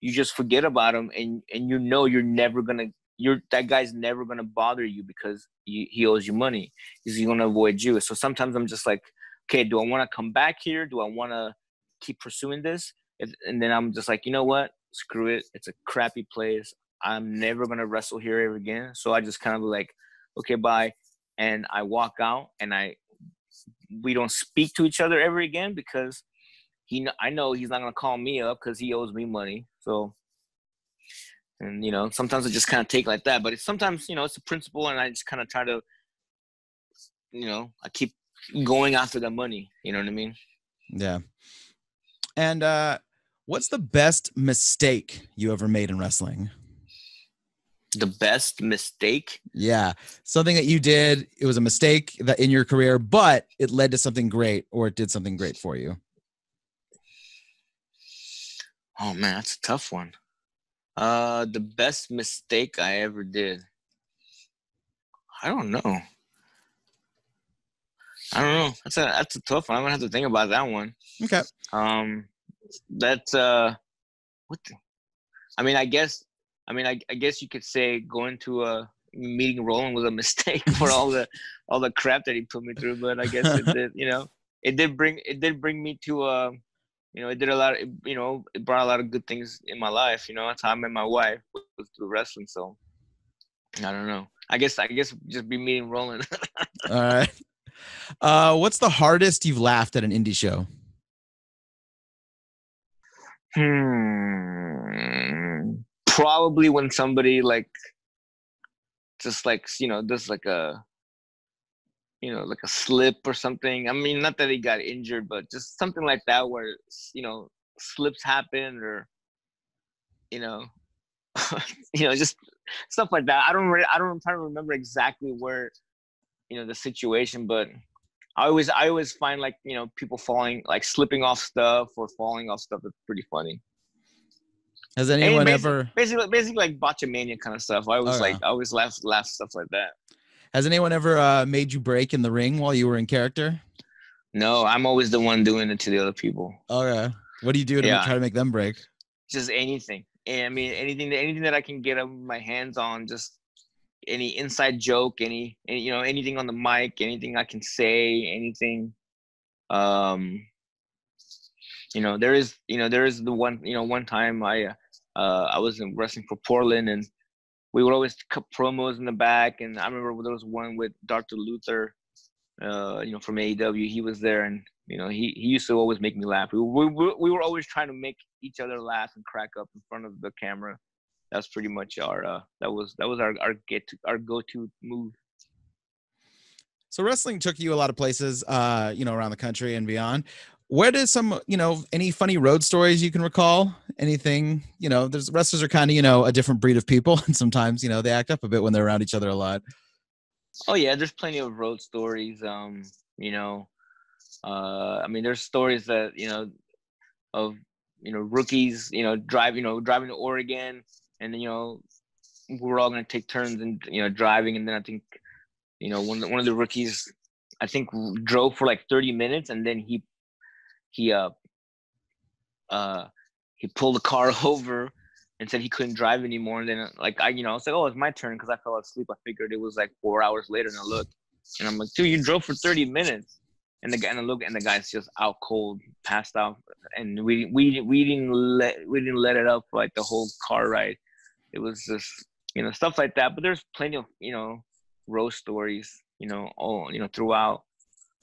you just forget about him, and and you know you're never gonna you're that guy's never gonna bother you because he owes you money. He's gonna avoid you. So sometimes I'm just like okay, do I want to come back here? Do I want to keep pursuing this? And then I'm just like, you know what? Screw it. It's a crappy place. I'm never gonna wrestle here ever again. So I just kind of like, okay, bye, and I walk out, and I we don't speak to each other ever again because he I know he's not gonna call me up because he owes me money. So. And you know, sometimes I just kind of take like that, but it's sometimes you know it's a principle, and I just kind of try to, you know, I keep going after the money. You know what I mean? Yeah. And uh, what's the best mistake you ever made in wrestling? The best mistake. Yeah, something that you did. It was a mistake that in your career, but it led to something great, or it did something great for you. Oh man, that's a tough one. Uh, the best mistake I ever did. I don't know. I don't know. That's a that's a tough one. I'm gonna have to think about that one. Okay. Um, that's uh, what? The, I mean, I guess. I mean, I, I guess you could say going to a meeting Roland was a mistake for all the all the crap that he put me through. But I guess it did, you know, it did bring it did bring me to uh, you know, it did a lot. Of, you know, it brought a lot of good things in my life. You know, that's how I met my wife was through wrestling. So I don't know. I guess I guess just be meeting Roland. all right. Uh, what's the hardest you've laughed at an indie show? Hmm. Probably when somebody like, just like you know, does like a, you know, like a slip or something. I mean, not that he got injured, but just something like that where you know slips happen or, you know, you know, just stuff like that. I don't. Re- I don't. Trying to remember exactly where, you know, the situation, but I always I always find like you know people falling like slipping off stuff or falling off stuff that's pretty funny. Has anyone basically, ever basically basically like botchamania kind of stuff? I was Oh, like yeah. I always laugh laugh stuff like that. has anyone ever uh, made you break in the ring while you were in character? No, I'm always the one doing it to the other people. Okay. What do you do to Yeah. try to make them break? Just anything. I mean anything that anything that I can get my hands on. Just any inside joke, any, any you know anything on the mic, anything I can say, anything. Um, you know there is you know there is the one you know one time I uh I was in wrestling for Portland and we would always cut promos in the back and I remember there was one with Dr. Luther uh you know from AEW he was there and you know he he used to always make me laugh we, we, we we were always trying to make each other laugh and crack up in front of the camera that's pretty much our uh that was that was our our get to our go-to move So wrestling took you a lot of places, uh, you know, around the country and beyond. Where did some, you know, any funny road stories you can recall? Anything, you know, there's wrestlers are kind of, you know, a different breed of people, and sometimes, you know, they act up a bit when they're around each other a lot. Oh yeah, there's plenty of road stories. Um, you know, uh, I mean, there's stories that you know of you know rookies, you know, drive, you know, driving to Oregon, and then you know we're all gonna take turns and you know driving, and then I think you know one one of the rookies, I think drove for like 30 minutes, and then he he uh uh he pulled the car over and said he couldn't drive anymore. And then like I, you know, I was like, oh, it's my turn because I fell asleep. I figured it was like four hours later, and I looked, and I'm like, dude, you drove for 30 minutes. And the guy, and I look, and the guy's just out cold, passed out, and we we we didn't let we didn't let it up like the whole car ride. It was just you know stuff like that. But there's plenty of you know road stories, you know, all you know throughout.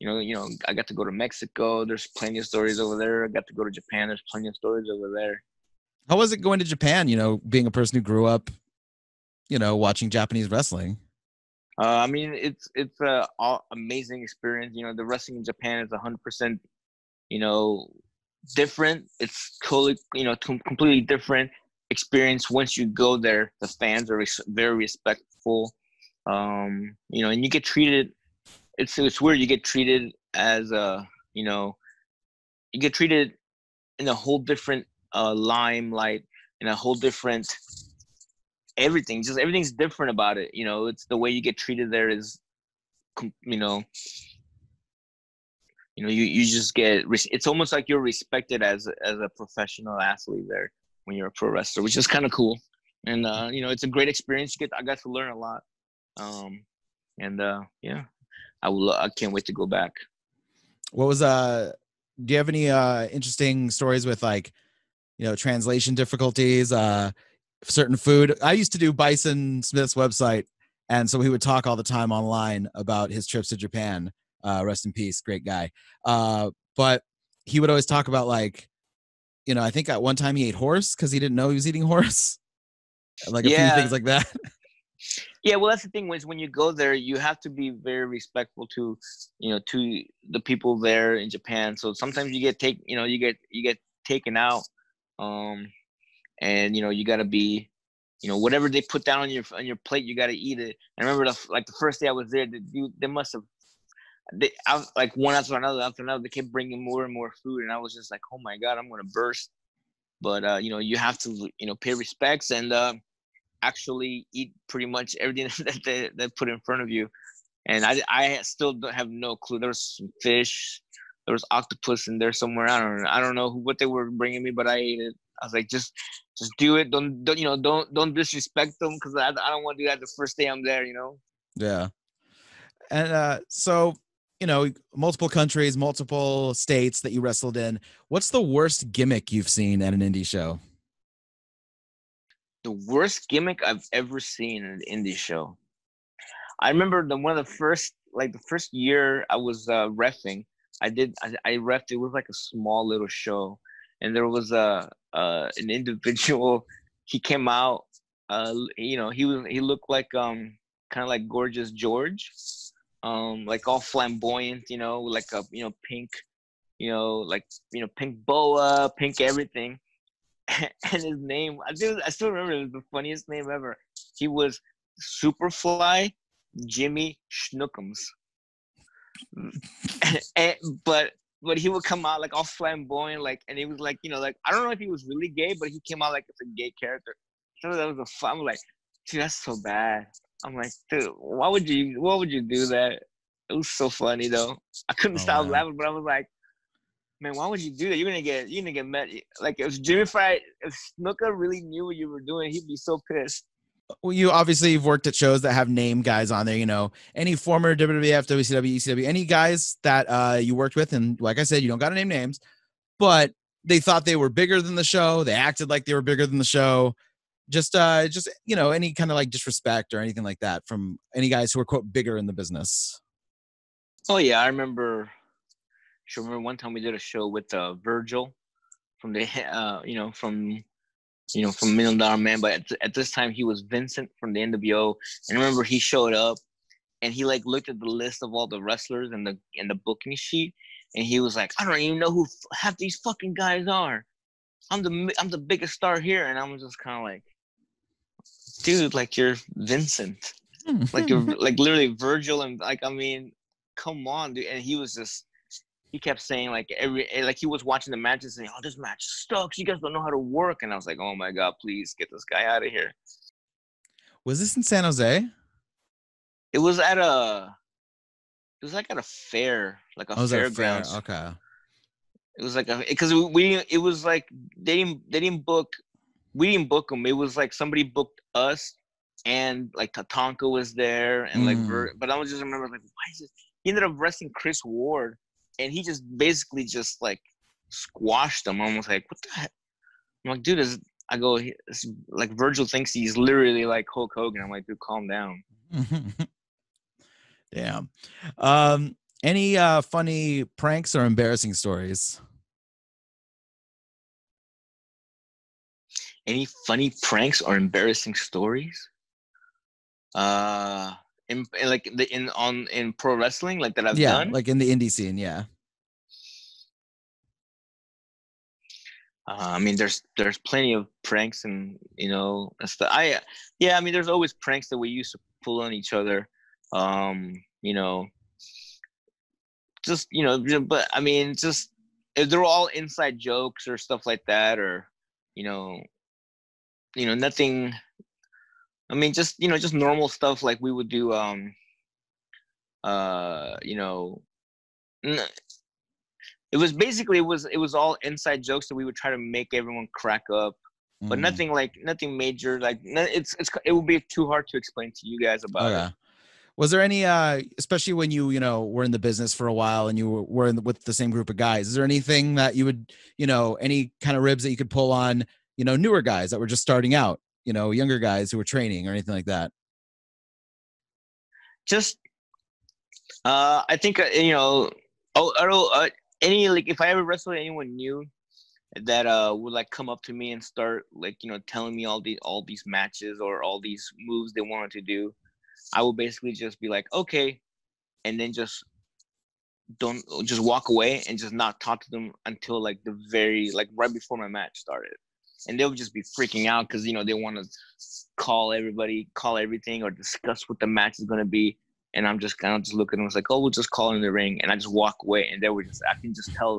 You know, you know, I got to go to Mexico. There's plenty of stories over there. I got to go to Japan. There's plenty of stories over there. How was it going to Japan? You know, being a person who grew up, you know, watching Japanese wrestling. Uh, I mean, it's it's a amazing experience. You know, the wrestling in Japan is hundred percent, you know, different. It's totally, you know, completely different experience once you go there. The fans are very respectful. Um, you know, and you get treated. It's it's weird. You get treated as a, you know, you get treated in a whole different uh, limelight, in a whole different everything just everything's different about it you know it's the way you get treated there is you know you know you, you just get it's almost like you're respected as as a professional athlete there when you're a pro wrestler which is kind of cool and uh you know it's a great experience you get i got to learn a lot um and uh yeah i will i can't wait to go back What was uh do you have any uh interesting stories with like, you know, translation difficulties, uh certain food? I used to do Bison Smith's website, and so he would talk all the time online about his trips to Japan. Uh rest in peace, great guy. Uh but he would always talk about like, you know, I think at one time he ate horse because he didn't know he was eating horse. Like a Yeah. few things like that. Yeah, well, that's the thing. Was when you go there, you have to be very respectful to, you know, to the people there in Japan. So sometimes you get take, you know, you get you get taken out, um, and you know you got to be, you know, whatever they put down on your on your plate, you got to eat it. I remember the like the first day I was there, the, you, they must have, they I, like one after another after another, they kept bringing more and more food, and I was just like, oh my god, I'm gonna burst. But uh, you know, you have to, you know, pay respects and. Uh, actually eat pretty much everything that they, they put in front of you. And I, I still don't have no clue. There was some fish, there was octopus in there somewhere. I don't know. I don't know what they were bringing me, but I ate it. I was like, just just do it. Don't don't you know? Don't don't disrespect them because I I don't want to do that the first day I'm there. You know. Yeah. And uh, so you know, multiple countries, multiple states that you wrestled in. What's the worst gimmick you've seen at an indie show? The worst gimmick I've ever seen in an indie show. I remember the one of the first, like the first year I was uh, refing. I did, I, I refed. It was like a small little show, and there was a uh, an individual. He came out. Uh, you know, he was he looked like um kind of like gorgeous George um, like all flamboyant, you know, like a you know pink, you know, like you know pink boa, pink everything. and his name, I still I still remember it was the funniest name ever. He was Superfly Jimmy Schnookums. and, but but he would come out like all flamboyant, like, and he was like, you know, like I don't know if he was really gay, but he came out like it's a gay character. So that was a fun. I'm like, dude, that's so bad. I'm like, dude, why would you? Why would you do that? It was so funny though. I couldn't oh, stop laughing, but I was like, man, why would you do that? You're gonna get, you're gonna get met. Like if Jimmy Fry, if Snuka really knew what you were doing, he'd be so pissed. Well, you obviously you've worked at shows that have name guys on there. You know, any former WWF, WCW, ECW, any guys that uh, you worked with, and like I said, you don't got to name names, but they thought they were bigger than the show. They acted like they were bigger than the show just uh just you know any kind of like disrespect or anything like that from any guys who are quote bigger in the business oh yeah i remember I remember one time we did a show with uh virgil from the uh you know from you know from million dollar man but at, at this time he was vincent from the nwo and I remember he showed up and he like looked at the list of all the wrestlers and the in the booking sheet and he was like i don't even know who half these fucking guys are. I'm the i'm the biggest star here. And i was just kind of like dude, like you're Vincent, like you're like literally Virgil, and like I mean, come on, dude. And he was just he kept saying like every eh, like he was watching the matches and oh this match sucks. You guys don't know how to work, and I was like, oh my god, please get this guy out of here. Was this in San Jose? It was at a. It was like at a fair, like a oh, fairgrounds. Fair? Okay. It was like a because we it was like they didn't they didn't book we didn't book them. It was like somebody booked us, and like Tatanka was there, and mm. like, but I was just remember like, why is it? He ended up wrestling Chris Ward, and he just basically just like squashed him. Almost like, what the heck? I'm like, dude, is I go like Virgil thinks he's literally like Hulk Hogan. I'm like, dude, calm down. Damn. Um, any uh funny pranks or embarrassing stories? any funny pranks or embarrassing stories? Uh, in, in like the in on in pro wrestling, like that I've yeah, done. like in the indie scene, yeah. Uh, I mean, there's there's plenty of pranks and you know stuff. I yeah, I mean, there's always pranks that we used to pull on each other. Um, you know, just you know, but I mean, just they're all inside jokes or stuff like that, or you know, you know nothing i mean just you know just normal stuff like we would do um uh you know it was basically it was it was all inside jokes that we would try to make everyone crack up but mm. nothing like nothing major like it's it's it would be too hard to explain to you guys about oh, yeah. it was there any uh especially when you you know were in the business for a while and you were, were in the, with the same group of guys is there anything that you would you know any kind of ribs that you could pull on you know newer guys that were just starting out you know younger guys who were training or anything like that? Just uh i think uh, you know oh, oh uh, any like if i ever wrestled anyone new that uh would like come up to me and start like you know telling me all the all these matches or all these moves they wanted to do i would basically just be like okay and then just don't just walk away and just not talk to them until like the very like right before my match started and they'll just be freaking out because you know they want to call everybody, call everything, or discuss what the match is gonna be. And I'm just kind of just looking at them, it's like, oh, we'll just call in the ring, and I just walk away, and they were just, I can just tell,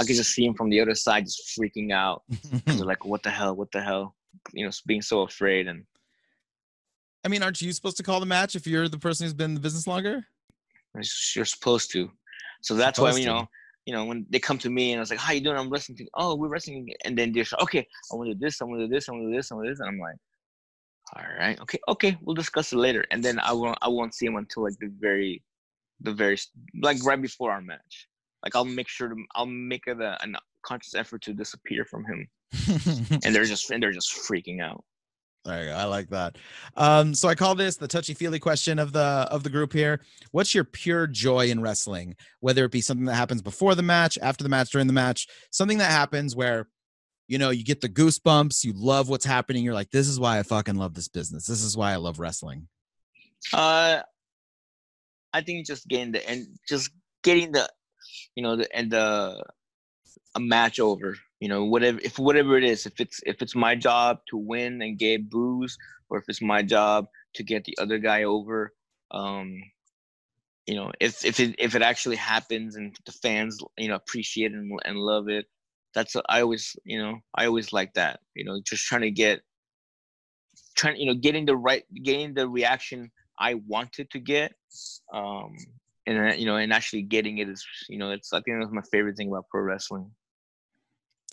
I can just see him from the other side just freaking out. they're like, what the hell, what the hell, you know, being so afraid. And I mean, aren't you supposed to call the match if you're the person who's been in the business longer? You're supposed to. So that's supposed why you know you know, when they come to me and I was like, "How you doing?" I'm wrestling. Oh, we're wrestling, and then they're like, okay. I want to do this. I want to do this. I want to do this. I want to do this. And I'm like, all right, okay, okay, we'll discuss it later. And then I won't, I won't see him until like the very, the very, like right before our match. Like I'll make sure to, I'll make a, a conscious effort to disappear from him. and they're just, and they're just freaking out. There you go. I like that. Um, so I call this the touchy feely question of the of the group here. What's your pure joy in wrestling? Whether it be something that happens before the match, after the match, during the match, something that happens where you know you get the goosebumps, you love what's happening. You're like, this is why I fucking love this business. This is why I love wrestling. Uh, I think just getting the and just getting the, you know, the and the a match over you know whatever if whatever it is if it's if it's my job to win and get boos or if it's my job to get the other guy over um you know if if it if it actually happens and the fans you know appreciate and, and love it that's i always you know i always like that you know just trying to get trying you know getting the right getting the reaction i wanted to get um and you know and actually getting it is you know it's i think that's my favorite thing about pro wrestling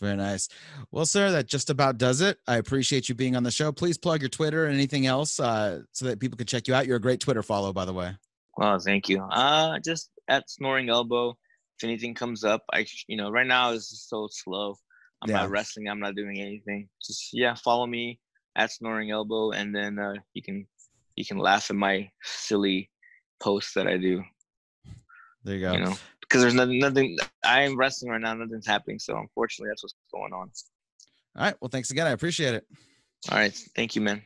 very nice. Well, sir, that just about does it. I appreciate you being on the show. Please plug your Twitter and anything else uh, so that people can check you out. You're a great Twitter follow, by the way. Well, thank you. Uh, just at Snoring Elbow. If anything comes up, I, you know, right now is so slow. I'm yeah. not wrestling. I'm not doing anything. Just yeah, follow me at Snoring Elbow, and then uh, you can you can laugh at my silly posts that I do. There you go. You know, because there's nothing, nothing. I am wrestling right now. Nothing's happening. So unfortunately, that's what's going on. All right. Well, thanks again. I appreciate it. All right. Thank you, man.